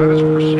Let us proceed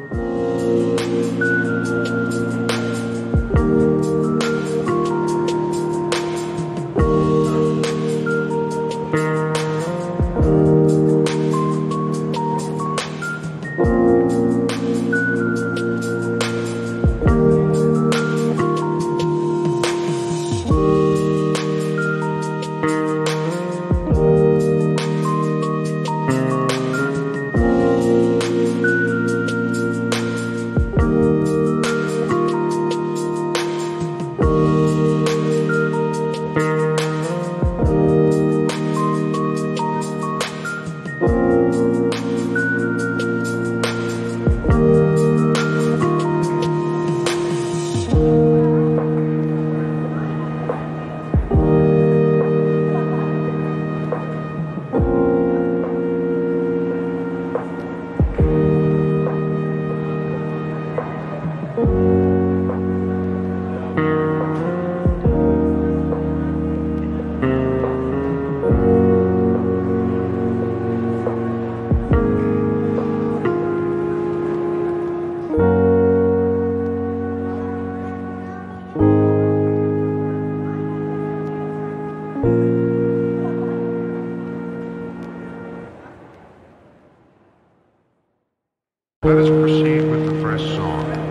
Let us proceed with the first song.